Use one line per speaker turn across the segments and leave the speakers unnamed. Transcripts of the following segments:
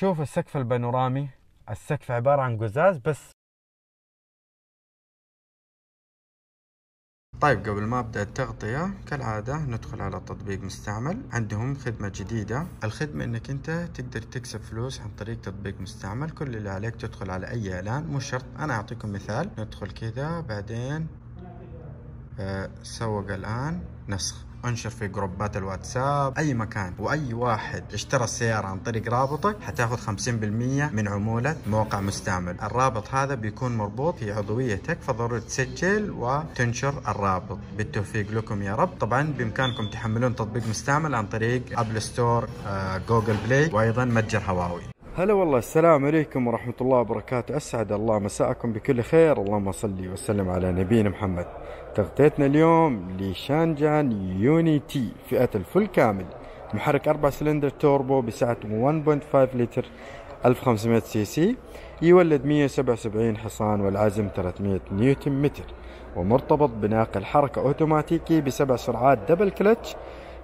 شوف السقف البانورامي. السقف عبارة عن قزاز بس. طيب قبل ما أبدأ التغطية كالعادة ندخل على تطبيق مستعمل. عندهم خدمة جديدة. الخدمة إنك أنت تقدر تكسب فلوس عن طريق تطبيق مستعمل. كل اللي عليك تدخل على أي إعلان. مو شرط. أنا أعطيكم مثال. ندخل كذا بعدين آه، سوق الآن نسخ. انشر في جروبات الواتساب أي مكان وأي واحد اشترى السيارة عن طريق رابطك حتاخذ 50% من عمولة موقع مستعمل. الرابط هذا بيكون مربوط في عضويتك فضروري تسجل وتنشر الرابط. بالتوفيق لكم يا رب. طبعا بإمكانكم تحملون تطبيق مستعمل عن طريق App Store Google Play وأيضا متجر هواوي. هلا والله السلام عليكم ورحمة الله وبركاته. أسعد الله مساءكم بكل خير. اللهم صل وسلم على نبينا محمد. تغطيتنا اليوم لشانجان UNI-T فئة ال full كامل. محرك 4 سلندر توربو بسعة 1.5 لتر 1500 CC. يولد 177 حصان والعزم 300 نيوتن متر. ومرتبط بناقل حركة أوتوماتيكي بسبع سرعات double clutch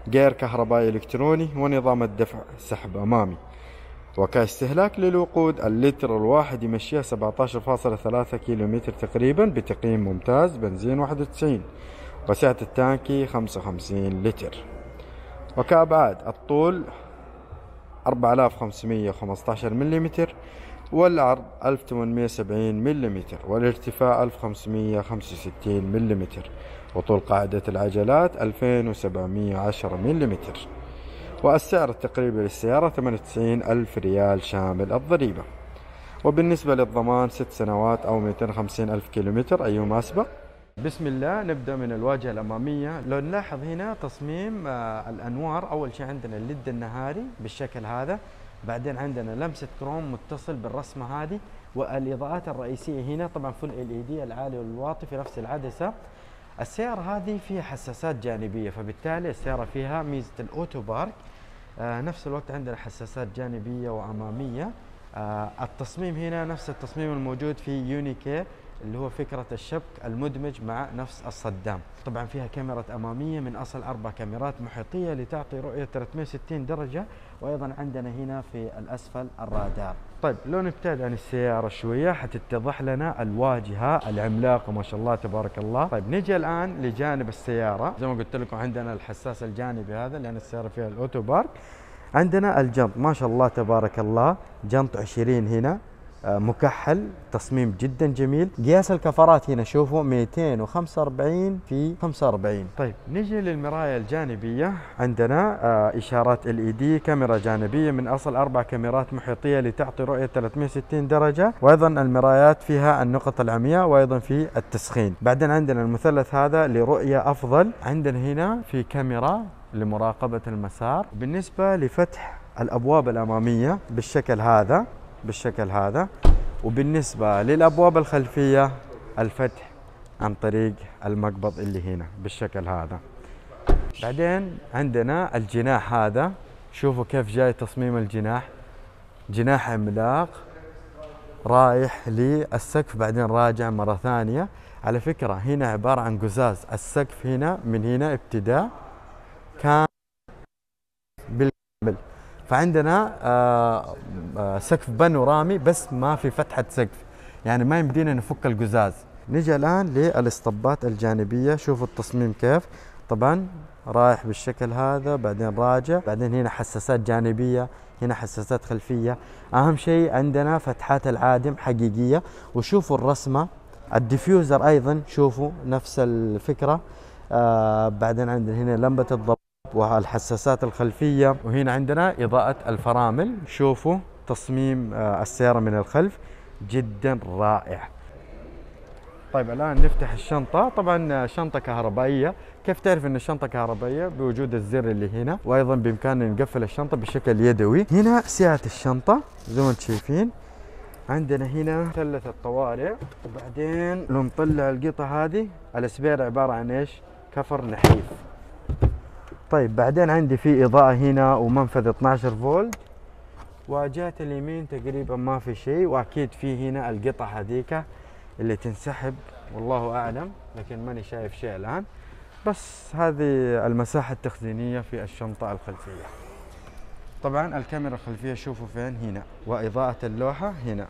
جير كهربائي إلكتروني ونظام الدفع سحب أمامي. وكاستهلاك للوقود اللتر الواحد يمشيها 17.3 كيلومتر تقريبا بتقييم ممتاز بنزين 91 وسعة التانكي 55 لتر. وكأبعاد الطول 4515 ملم والعرض 1870 ملم والارتفاع 1565 ملم وطول قاعدة العجلات 2710 ملم والسعر التقريبي للسيارة 98 ألف ريال شامل الضريبة. وبالنسبة للضمان ست سنوات أو 250 ألف كيلومتر أيهما أسبق بسم الله نبدأ من الواجهة الأمامية. لو نلاحظ هنا تصميم آه، الأنوار. أول شيء عندنا ال LED النهاري بالشكل هذا. بعدين عندنا لمسة كروم متصل بالرسمة هذه. والإضاءات الرئيسية هنا طبعا full LED العالي والواطي في نفس العدسة. السيارة هذه فيها حساسات جانبية فبالتالي السيارة فيها ميزة ال auto park. نفس الوقت عندنا حساسات جانبية وأمامية. آه التصميم هنا نفس التصميم الموجود في يوني K. اللي هو فكرة الشبك المدمج مع نفس الصدام. طبعا فيها كاميرا أمامية من أصل أربع كاميرات محيطية لتعطي رؤية 360 درجة وأيضا عندنا هنا في الأسفل الرادار. طيب لو نبتعد عن السيارة شوية حتتضح لنا الواجهة العملاقة ما شاء الله تبارك الله. طيب نجي الآن لجانب السيارة. زي ما قلت لكم عندنا الحساس الجانبي هذا لأن السيارة فيها الأوتو بارك. عندنا الجنط ما شاء الله تبارك الله جنط 20 هنا. مكحل تصميم جدا جميل. قياس الكفرات هنا شوفوا 245 في 45 طيب نجي للمراية الجانبية. عندنا آه، إشارات ال إي دي كاميرا جانبية من أصل أربع كاميرات محيطية لتعطي رؤية 360 درجة. وأيضا المرايات فيها النقط العمياء وأيضا في التسخين. بعدين عندنا المثلث هذا لرؤية أفضل. عندنا هنا في كاميرا لمراقبة المسار. بالنسبة لفتح الأبواب الأمامية بالشكل هذا بالشكل هذا. وبالنسبة للأبواب الخلفية الفتح عن طريق المقبض اللي هنا بالشكل هذا. بعدين عندنا الجناح هذا. شوفوا كيف جاي تصميم الجناح. جناح عملاق رايح للسقف بعدين راجع مرة ثانية. على فكرة هنا عبارة عن قزاز. السقف هنا من هنا ابتداء كان بالكامل. فعندنا آه، آه، سقف بانورامي بس ما في فتحة سقف. يعني ما يمدينا نفك القزاز. نجي الآن للاسطبات الجانبية. شوفوا التصميم كيف. طبعا رايح بالشكل هذا بعدين راجع بعدين هنا حساسات جانبية هنا حساسات خلفية. أهم شيء عندنا فتحات العادم حقيقية. وشوفوا الرسمة. الديفيوزر أيضا شوفوا نفس الفكرة. آه بعدين عندنا هنا لمبة الضبط والحساسات الخلفية. وهنا عندنا إضاءة الفرامل. شوفوا تصميم آه، السيارة من الخلف. جدا رائع. طيب الآن نفتح الشنطة. طبعا شنطة كهربائية. كيف تعرف إن الشنطة كهربائية؟ بوجود الزر اللي هنا. وأيضا بإمكاننا نقفل الشنطة بشكل يدوي. هنا سعة الشنطة زي ما أنتم شايفين. عندنا هنا مثلث الطوارئ وبعدين لو نطلع القطعة هذه الأسبير عبارة عن إيش؟ كفر نحيف. طيب بعدين عندي في إضاءة هنا ومنفذ 12 فولت. وجهة اليمين تقريبا ما في شيء وأكيد في هنا القطع هذيك اللي تنسحب والله أعلم لكن ماني شايف شيء الآن. بس هذه المساحة التخزينية في الشنطة الخلفية. طبعا الكاميرا الخلفية شوفوا فين؟ هنا. وإضاءة اللوحة هنا.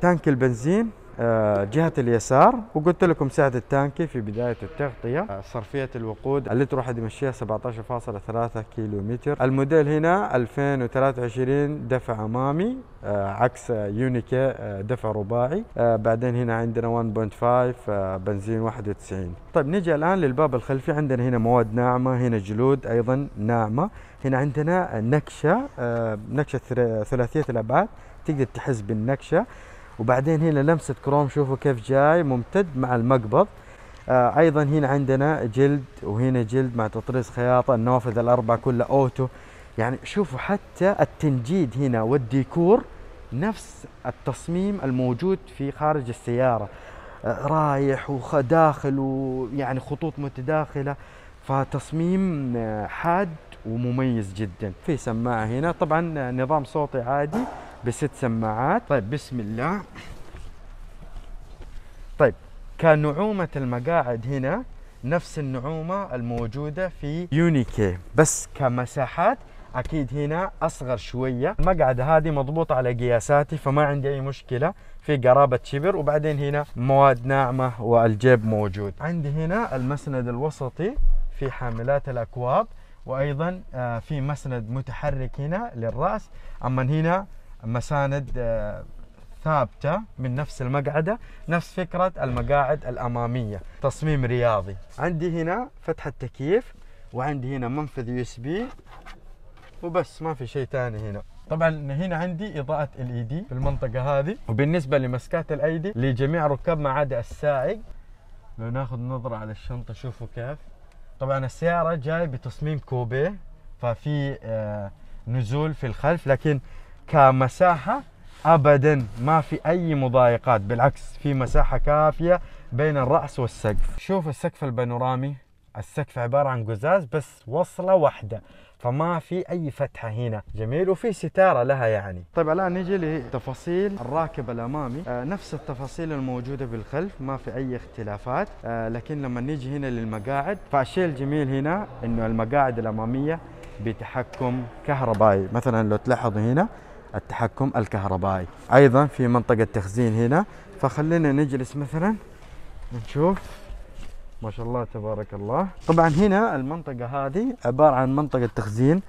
تانك البنزين. جهة اليسار وقلت لكم سعة التانكي في بداية التغطية. آه، صرفية الوقود اللي تروح يمشيها 17.3 كيلو متر الموديل هنا 2023 دفع أمامي آه، عكس يونيكي دفع رباعي. بعدين هنا عندنا 1.5 بنزين 91 طيب نجي الآن للباب الخلفي. عندنا هنا مواد ناعمة هنا جلود أيضا ناعمة. هنا عندنا نكشة نكشة ثلاثية الأبعاد. تقدر تحس بالنكشة. وبعدين هنا لمسة كروم شوفوا كيف جاي ممتد مع المقبض. آه أيضا هنا عندنا جلد وهنا جلد مع تطريز خياطة النوافذ الاربع كلها أوتو. يعني شوفوا حتى التنجيد هنا والديكور نفس التصميم الموجود في خارج السيارة. آه رايح وداخل ويعني خطوط متداخلة. فتصميم آه، حاد ومميز جدا. في سماعة هنا طبعا نظام صوتي عادي. بست سماعات. طيب بسم الله. طيب كنعومة المقاعد هنا نفس النعومة الموجودة في يونيكي. بس كمساحات أكيد هنا أصغر شوية. المقعدة هذه مضبوطة على قياساتي فما عندي أي مشكلة. في قرابة شبر وبعدين هنا مواد ناعمة والجيب موجود. عندي هنا المسند الوسطي في حاملات الأكواب وأيضا آه، في مسند متحرك هنا للرأس. أما هنا مساند آه، ثابتة من نفس المقعدة نفس فكرة المقاعد الأمامية. تصميم رياضي. عندي هنا فتحة تكييف وعندي هنا منفذ USB وبس ما في شيء ثاني هنا. طبعا هنا عندي إضاءة LED في المنطقة هذه. وبالنسبة لمسكات الأيدي لجميع ركاب ما عدا السائق. لو ناخذ نظرة على الشنطة شوفوا كيف. طبعا السيارة جاي بتصميم كوبيه ففي آه نزول في الخلف لكن كمساحة ابدا. ما في أي مضايقات بالعكس في مساحة كافية بين الرأس والسقف. شوف السقف البانورامي. السقف عبارة عن قزاز بس وصلة واحدة فما في أي فتحة هنا. جميل. وفي ستارة لها يعني. طيب الآن نجي لتفاصيل الراكب الأمامي. آه نفس التفاصيل الموجودة بالخلف. ما في أي اختلافات. آه لكن لما نيجي هنا للمقاعد فالشيء الجميل هنا إنه المقاعد الأمامية بتحكم كهربائي. مثلا لو تلاحظوا هنا التحكم الكهربائي. أيضا في منطقة تخزين هنا فخلينا نجلس مثلا نشوف. ما شاء الله تبارك الله. طبعا هنا المنطقة هذه عبارة عن منطقة تخزين.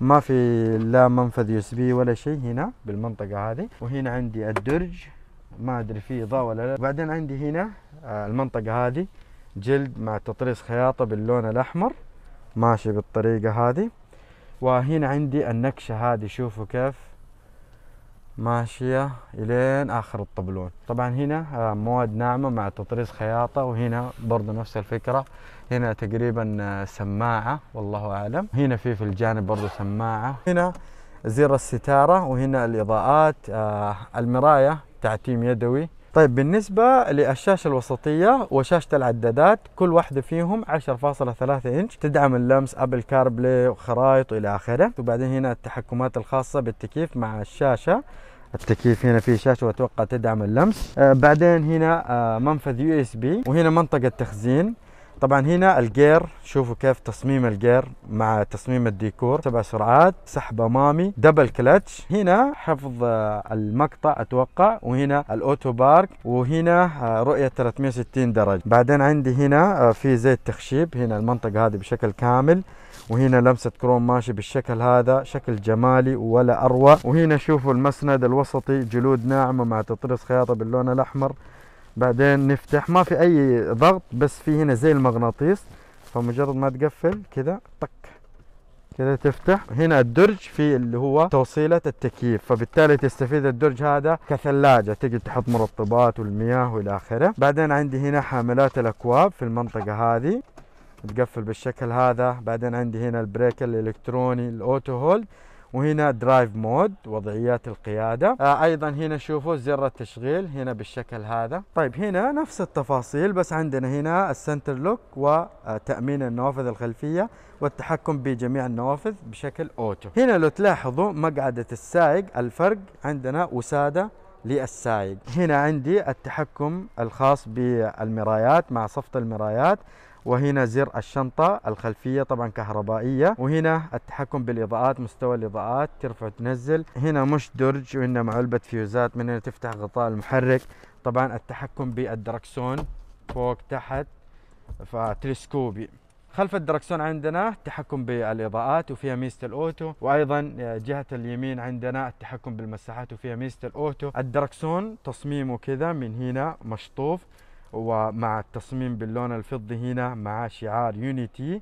ما في لا منفذ USB ولا شيء هنا بالمنطقة هذه. وهنا عندي الدرج. ما أدري فيه إضاءة ولا لا. وبعدين عندي هنا آه، المنطقة هذه. جلد مع تطريز خياطة باللون الأحمر. ماشي بالطريقة هذه. وهنا عندي النكشة هذه. شوفوا كيف. ماشية إلين آخر الطبلون. طبعا هنا آه، مواد ناعمة مع تطريز خياطة وهنا برضو نفس الفكرة. هنا تقريبا آه، سماعة والله أعلم. هنا في في الجانب برضو سماعة. هنا زر الستارة وهنا الإضاءات. آه، المراية تعتيم يدوي. طيب بالنسبة للشاشة الوسطية وشاشة العدادات كل واحدة فيهم 10.3 إنش تدعم اللمس Apple CarPlay وخرائط وإلى آخره. وبعدين هنا التحكمات الخاصة بالتكييف مع الشاشة. التكييف هنا فيه شاشة وأتوقع تدعم اللمس. آه بعدين هنا آه منفذ USB وهنا منطقة تخزين. طبعا هنا ال gear شوفوا كيف تصميم ال gear مع تصميم الديكور. سبع سرعات سحب أمامي double clutch هنا حفظ آه، المقطع أتوقع وهنا ال auto park وهنا آه، رؤية 360 درجة. بعدين عندي هنا آه، في زيت تخشيب. هنا المنطقة هذه بشكل كامل وهنا لمسة كروم ماشي بالشكل هذا شكل جمالي ولا أروع. وهنا شوفوا المسند الوسطي جلود ناعمة مع تطريز خياطة باللون الأحمر. بعدين نفتح. ما في أي ضغط بس في هنا زي المغناطيس. فمجرد ما تقفل كذا طق. كذا تفتح. هنا الدرج في اللي هو توصيلة التكييف. فبالتالي تستفيد الدرج هذا كثلاجة. تجي تحط مرطبات والمياه وإلى آخره. بعدين عندي هنا حاملات الأكواب في المنطقة هذه. تقفل بالشكل هذا. بعدين عندي هنا ال brake الإلكتروني ال auto hold وهنا drive mode وضعيات القيادة. آه أيضا هنا شوفوا زر التشغيل هنا بالشكل هذا. طيب هنا نفس التفاصيل بس عندنا هنا ال center lock وتأمين النوافذ الخلفية والتحكم بجميع النوافذ بشكل auto هنا لو تلاحظوا مقعدة السائق الفرق عندنا وسادة للسائق هنا عندي التحكم الخاص بالمرايات مع صفط المرايات. وهنا زر الشنطة الخلفية طبعا كهربائية وهنا التحكم بالإضاءات مستوى الإضاءات ترفع وتنزل هنا مش درج وهنا مع علبة فيوزات من هنا تفتح غطاء المحرك. طبعا التحكم بالدركسون فوق تحت فتلسكوبي. خلف الدركسون عندنا التحكم بالإضاءات وفيها ميزة ال auto. وأيضا جهة اليمين عندنا التحكم بالمساحات وفيها ميزة ال auto. الدركسون تصميمه كذا من هنا مشطوف. ومع التصميم باللون الفضي هنا مع شعار يونيتي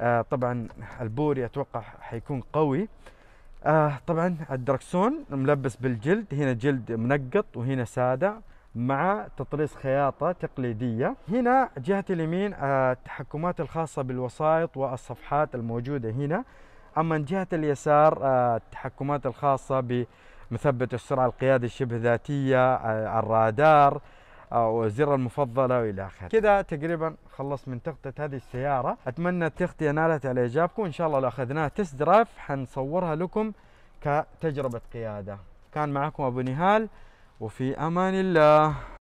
آه طبعا البوري أتوقع حيكون قوي. آه طبعا الدركسون ملبس بالجلد هنا جلد منقط وهنا سادة مع تطريز خياطة تقليدية. هنا جهة اليمين آه، التحكمات الخاصة بالوسائط والصفحات الموجودة هنا. أما جهة اليسار آه، التحكمات الخاصة بمثبت السرعة القيادة الشبه ذاتية آه، الرادار وزر المفضلة وإلى آخره. كذا تقريبا خلصت من تغطية هذه السيارة. أتمنى التغطية نالت على إعجابكم إن شاء الله لو أخذناها تست درايف حنصورها لكم كتجربة قيادة. كان معكم أبو نهال وفي أمان الله.